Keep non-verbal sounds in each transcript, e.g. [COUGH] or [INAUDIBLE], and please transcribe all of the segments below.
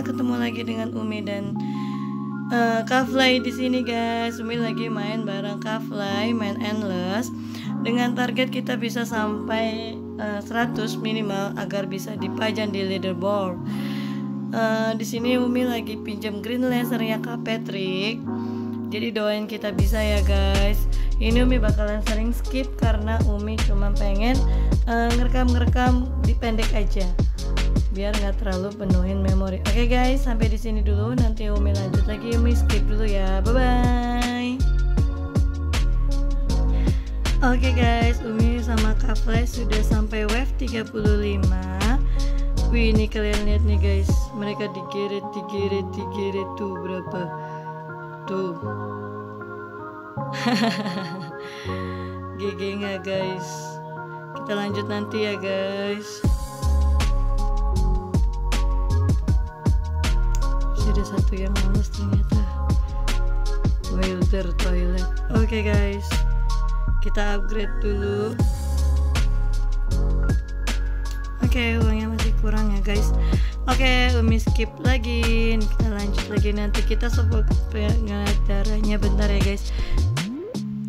ketemu lagi dengan Umi dan uh, Kaflay di sini guys. Umi lagi main bareng Kaflay, main endless. Dengan target kita bisa sampai uh, 100 minimal agar bisa dipajang di leaderboard. Uh, di sini Umi lagi pinjam green lasernya Kak Patrick. Jadi doain kita bisa ya guys. Ini Umi bakalan sering skip karena Umi cuma pengen uh, ngerekam-ngerekam di pendek aja biar nggak terlalu penuhin memori. Oke okay guys, sampai di sini dulu. Nanti Umi lanjut lagi. Umi skip dulu ya. Bye bye. Oke okay guys, Umi sama Kafle sudah sampai wave 35 Wih ini kalian lihat nih guys Mereka digeret, digeret, digeret Tuh berapa Tuh [LAUGHS] GG nggak guys Kita lanjut nanti ya guys ada satu yang lolos ternyata. Wilder toilet. Oke okay, guys. Kita upgrade dulu. Oke okay, uangnya masih kurang ya guys. Oke okay, Umi skip lagi. Kita lanjut lagi. Nanti kita ngeliat darahnya. Bentar ya guys.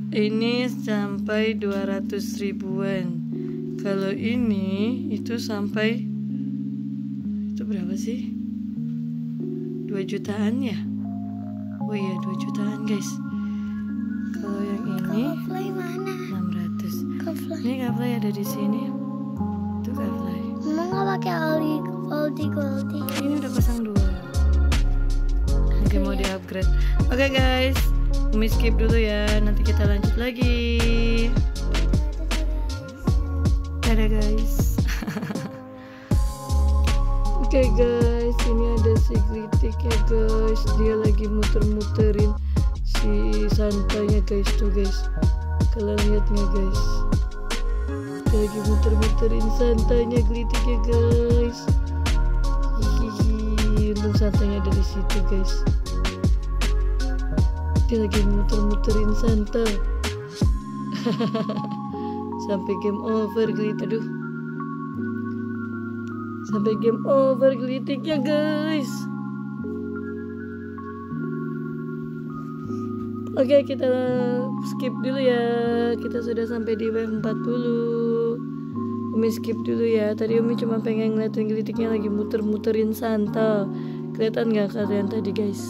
Ini sampai 200 ribuan. Kalau ini itu sampai itu berapa sih 2 jutaan ya? Oh iya 2 jutaan guys. Kalau yang ini Kaflay mana? 600 Kaflay ini Kaflay ada di sini. Itu Kaflay Mama nggak pakai oli Goldie Goldie ini udah pasang dua. Lagi mau di upgrade. Oke okay, guys. Umi skip dulu ya. Nanti kita lanjut lagi. Dadah guys. [LAUGHS] Oke okay, guys ini ada si kritik ya guys. Dia lagi muter-muterin si santanya guys tuh guys. Kalian lihat nggak guys? Dia lagi muter-muterin santanya glitik ya guys. Hihihi untung santanya ada di situ guys. Dia lagi muter-muterin santa [LAUGHS] sampai game over glitik. Aduh sampai game over gelitik ya guys. Oke kita skip dulu ya. Kita sudah sampai di wave 40 Umi skip dulu ya. Tadi Umi cuma pengen ngeliatin gelitiknya lagi. Muter-muterin santa. Kelihatan gak kalian tadi guys?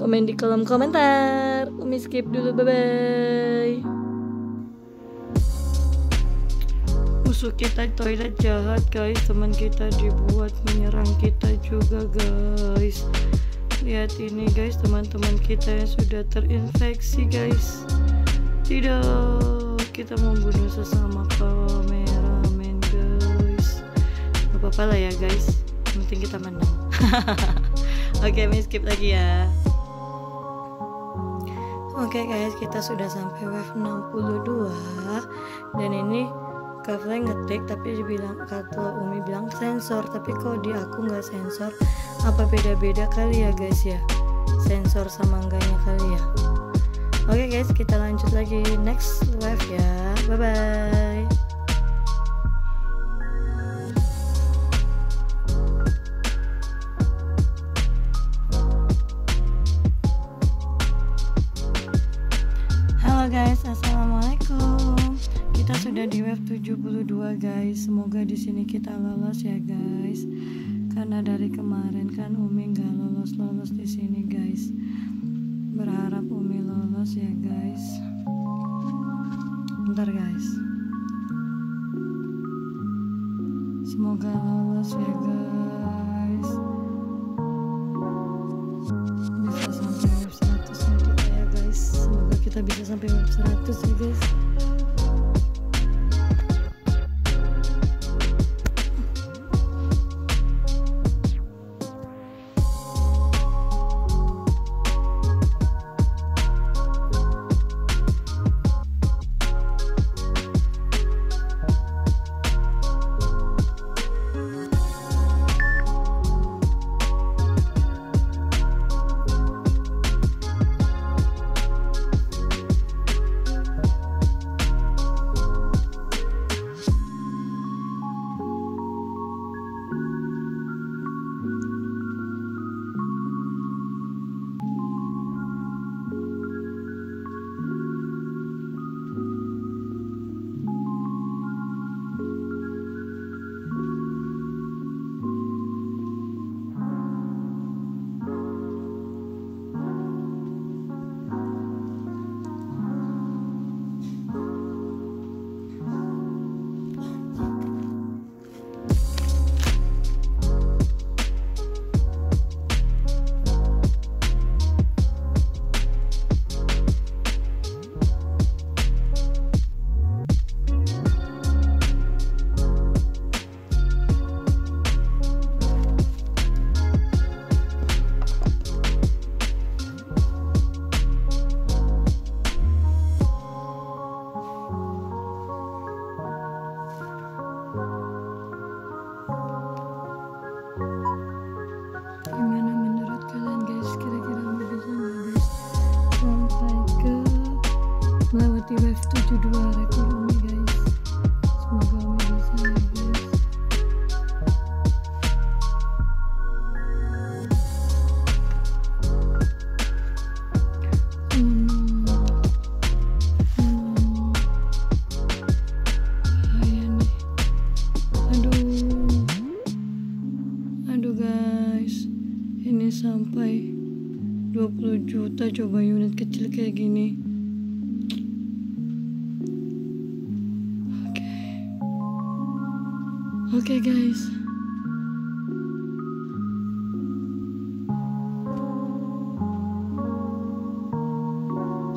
Komen di kolom komentar. Umi skip dulu bye bye musuh kita toilet jahat guys. Teman kita dibuat menyerang kita juga guys. Lihat ini guys. Teman-teman kita yang sudah terinfeksi guys. Tidak kita membunuh sesama kameramen guys. Gak apa-apa lah ya guys. Yang penting kita menang. [LAUGHS] Oke okay, skip lagi ya. Oke okay guys, kita sudah sampai wave 62 dan ini Kafle ngetik tapi dibilang kata Umi bilang sensor. Tapi kok di aku nggak sensor? Apa beda-beda kali ya guys ya? Sensor sama enggaknya kali ya? Oke okay guys kita lanjut lagi. Next live ya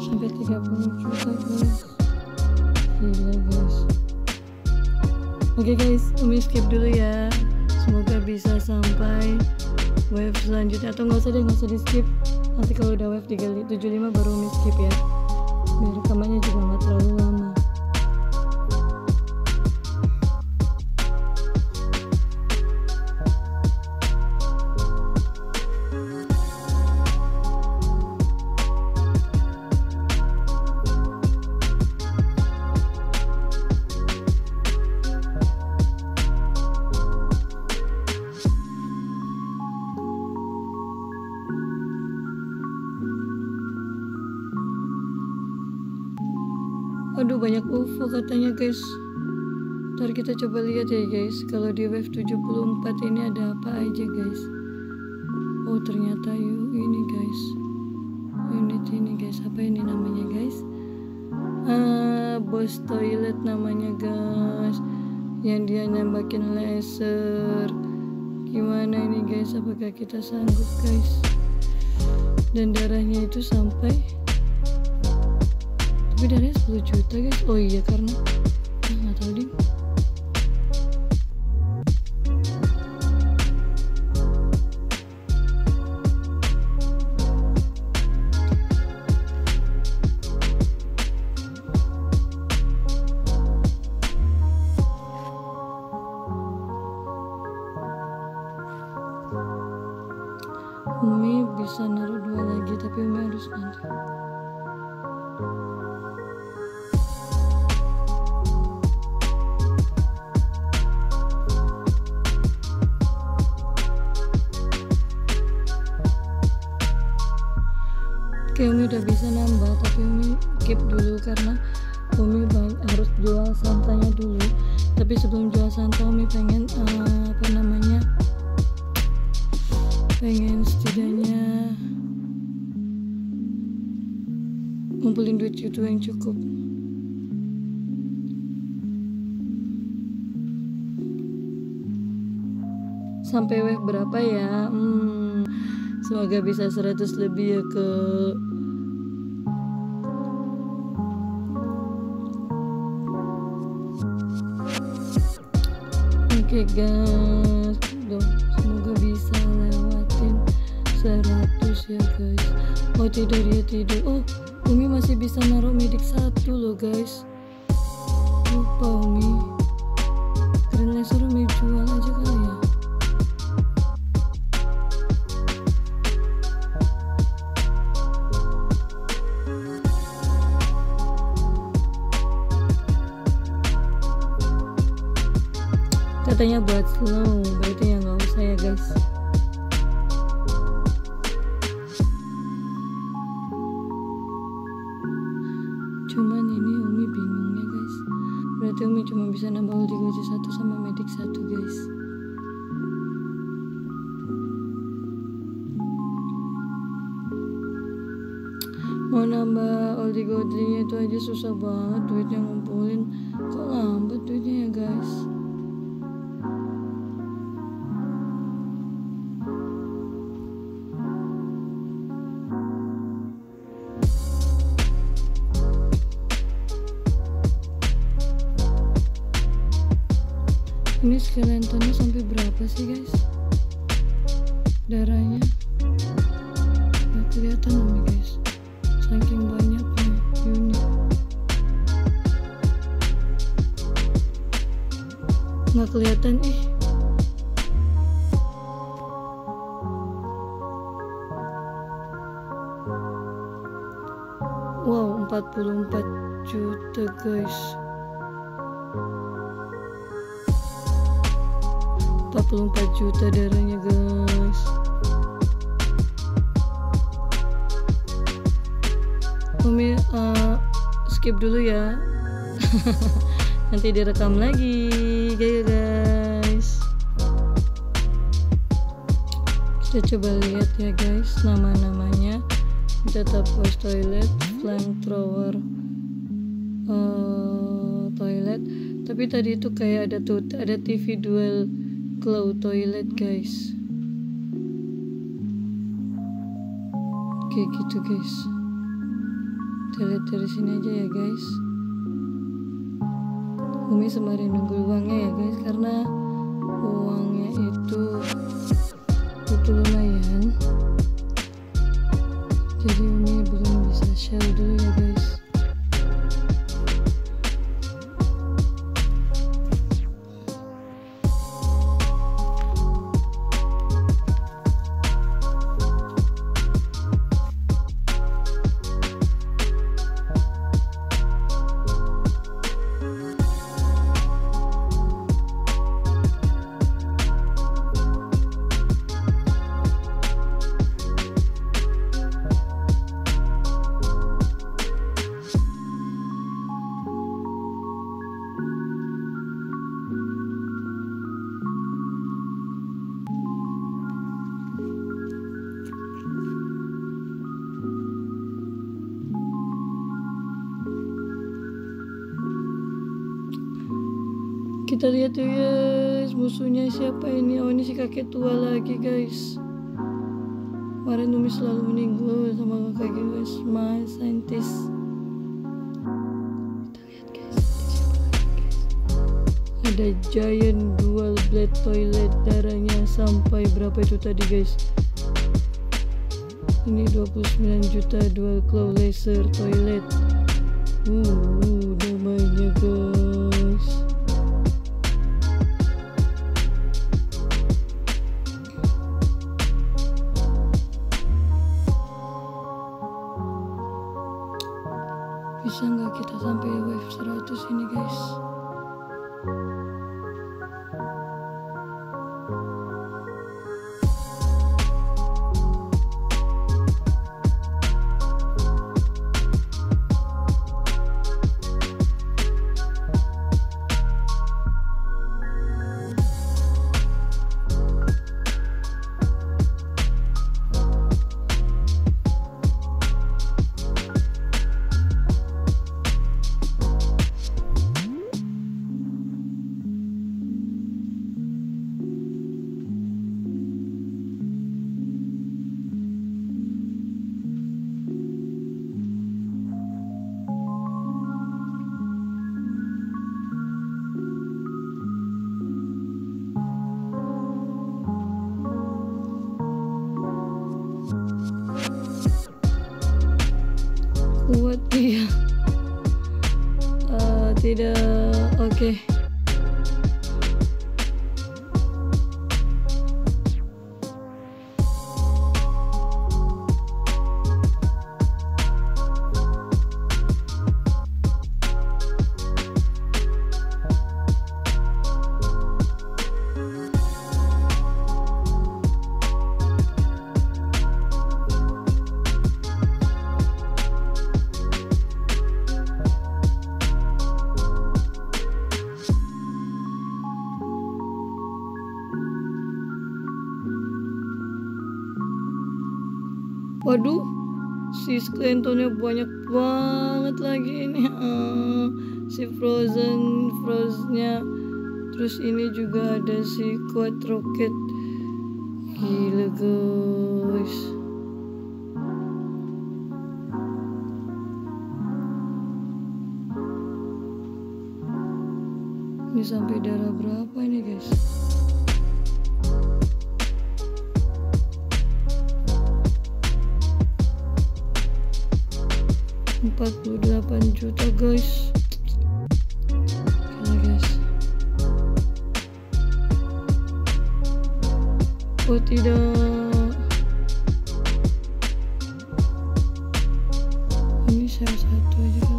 Sampai 30 juta guys. Gila guys. Oke guys, Umi skip dulu ya. Semoga bisa sampai wave selanjutnya atau nggak usah deh nggak usah di skip. Nanti kalau udah wave 75 baru Umi skip ya. Biar rekamannya juga nggak terlalu Aduh banyak UFO katanya guys. Ntar kita coba lihat ya guys. Kalau di wave 74 ini ada apa aja guys. Oh ternyata yuk ini guys. Unit ini guys. Apa ini namanya guys? Ah, bos toilet namanya guys. Yang dia nembakin laser. Gimana ini guys? Apakah kita sanggup guys? Dan darahnya itu sampai tapi darahnya 10 juta guys. Oh iya karena ngumpulin duit itu yang cukup sampai wave berapa ya hmm, semoga bisa 100 lebih ya ke Oke guys, dong semoga bisa lewatin 100 ya guys. Oh tidur ya tidur. Oh Umi masih bisa naruh medik satu loh guys. Lupa Umi. Keren laser Umi jual aja kali ya. Katanya buat slow, berarti ya nggak usah ya guys. Ini skeletonnya sampai berapa sih guys? Darahnya? Gak kelihatan nih guys. Saking banyaknya unit. Gak kelihatan ih. Wow 44 juta guys 44 juta darahnya guys. Umi uh, skip dulu ya. [LAUGHS] Nanti direkam lagi. Guys? Kita coba lihat ya guys nama-namanya. Data post toilet flamethrower uh, toilet. Tapi tadi itu kayak ada tuh ada TV dual glow toilet guys. Kayak gitu guys. Lihat dari sini aja ya guys. Umi sembari nunggu uangnya ya guys karena uangnya itu itu lumayan. Jadi Umi belum bisa share dulu ya guys kita lihat tuh guys musuhnya siapa ini? Oh ini si kakek tua lagi guys. Kemarin Umi selalu meninggal sama kakek guys. My scientist kita lihat guys ada giant dual blade toilet darahnya sampai berapa itu tadi guys? Ini 29 juta dual claw laser toilet. Uh namanya guys Eh, tidak waduh si skeletonnya banyak banget lagi ini. [LAUGHS] Eh, si frozen froznya terus ini juga ada si quad rocket. Gila guys. Ini sampai darah berapa ini guys Ini saya satu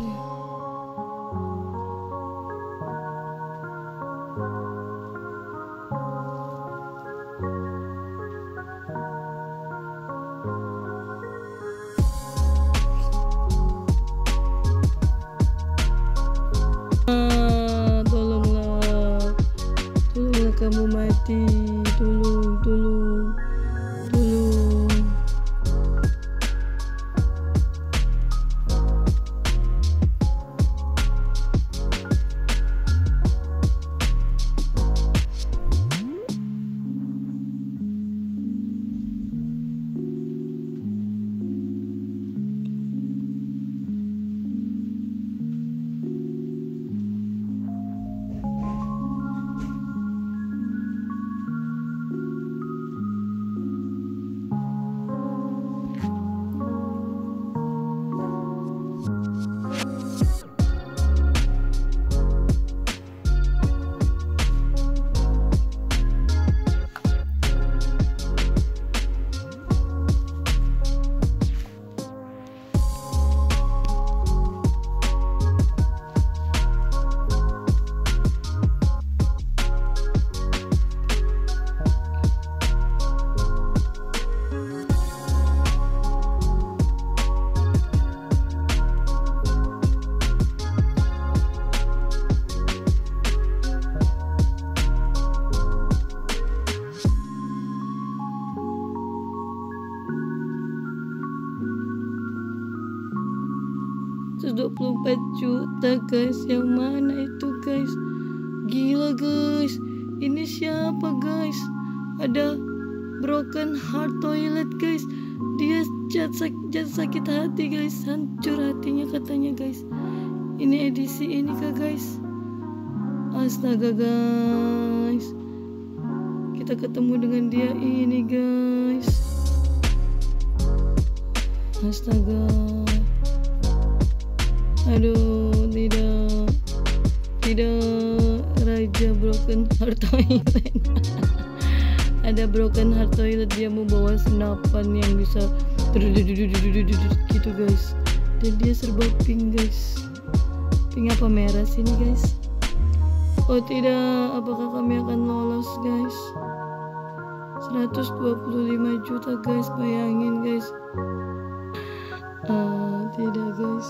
jat sakit hati guys. Hancur hatinya katanya guys. Ini edisi ini kah guys? Astaga guys. Kita ketemu dengan dia ini guys. Astaga. Aduh tidak. Tidak. Raja broken heart [LAUGHS] toilet. Ada broken heart toilet dia membawa senapan yang bisa gitu guys. Dan dia serba pink guys. Pink apa merah sini guys? Oh tidak. Apakah kami akan lolos guys? 125 juta guys. Bayangin guys. Ah tidak guys.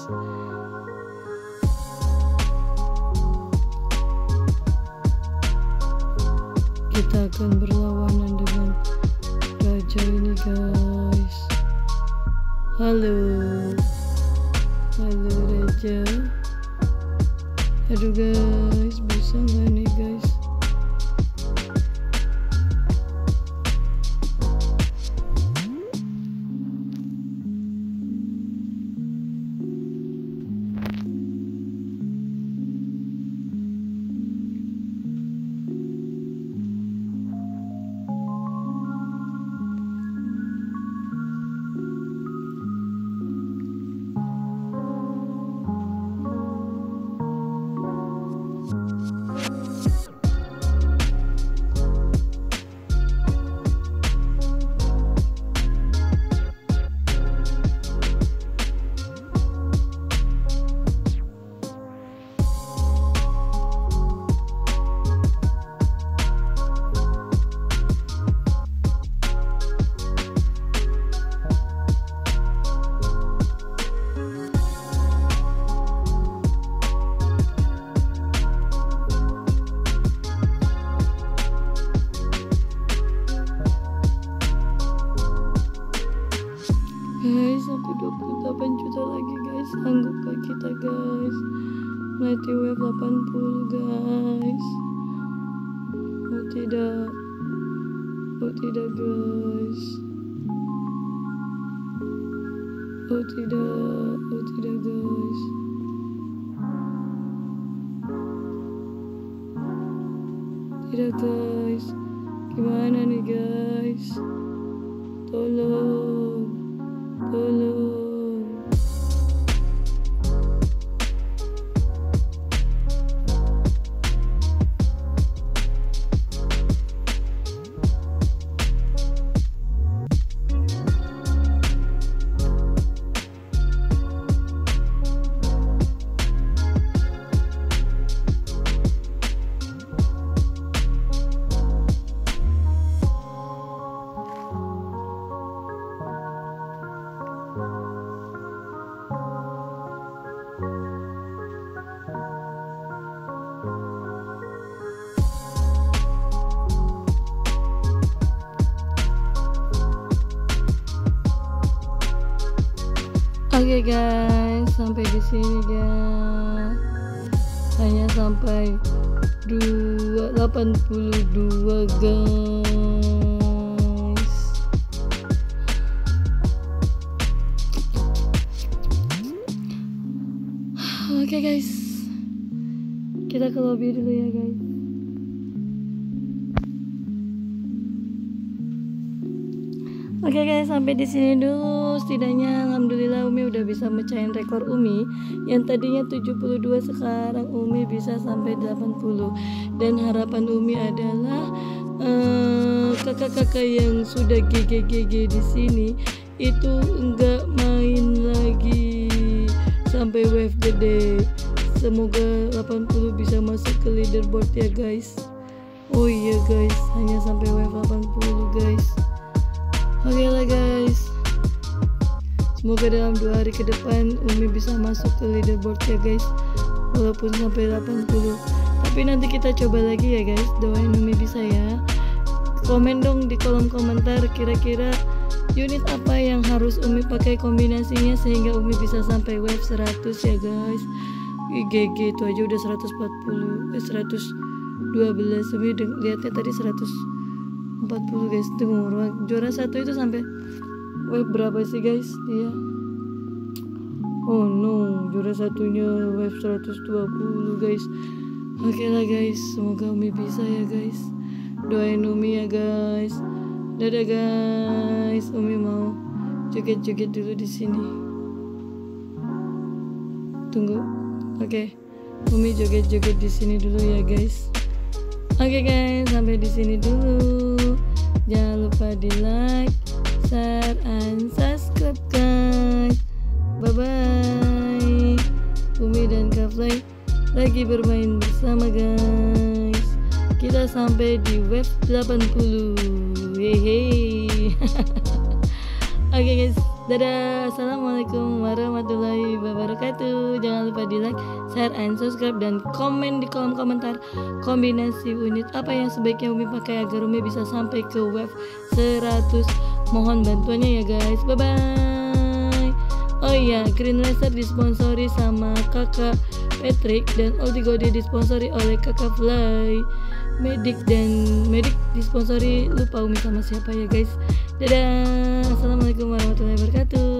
Kita akan berlawanan dengan raja ini guys halo. Halo raja. Aduh guys bisa nggak nih guys tidak guys gimana nih guys. Tolong tolong Oke guys, sampai di sini guys. Hanya sampai 282 guys. Oke guys. Kita ke lobby dulu ya guys. Oke guys, sampai di sini dulu. Setidaknya alhamdulillah Umi udah bisa mecahin rekor Umi yang tadinya 72 sekarang Umi bisa sampai 80. Dan harapan Umi adalah eh, kakak-kakak yang sudah GGGG di sini itu enggak main lagi sampai wave gede. Semoga 80 bisa masuk ke leaderboard ya guys. Oh iya guys, hanya sampai wave 80 guys. Oke lah guys Semoga dalam dua hari ke depan Umi bisa masuk ke leaderboard ya guys. Walaupun sampai 80 Tapi nanti kita coba lagi ya guys. Doain Umi bisa ya. Komen dong di kolom komentar Kira-kira unit apa yang harus Umi pakai kombinasinya Sehingga Umi bisa sampai wave 100 ya guys. IGG itu aja udah 140 eh 112 Umi lihatnya tadi 100 40 guys. Tunggu juara satu itu sampai wave berapa sih guys? Dia oh no. Juara satunya wave 120 guys. Oke okay lah guys. Semoga Umi bisa ya guys. Doain Umi ya guys. Dadah guys. Umi mau joget-joget dulu di sini. Tunggu. Oke. Okay. Umi joget-joget di sini dulu ya guys. Oke okay guys, sampai di sini dulu. Jangan lupa di like, share, and subscribe guys. Bye bye. Umi dan Kaflay lagi bermain bersama guys. Kita sampai di web 80. Hehe. Oke [LAUGHS] okay guys, dadah. Assalamualaikum warahmatullahi wabarakatuh. Jangan lupa di like, share, and subscribe dan komen di kolom komentar kombinasi unit apa yang sebaiknya Umi pakai agar Umi bisa sampai ke wave 100. Mohon bantuannya ya guys. Bye bye. Oh iya, Green Racer disponsori sama kakak Patrick dan Oldie disponsori oleh kakak Fly. Medik dan Medik disponsori lupa Umi sama siapa ya guys. Dadah. Assalamualaikum warahmatullahi wabarakatuh.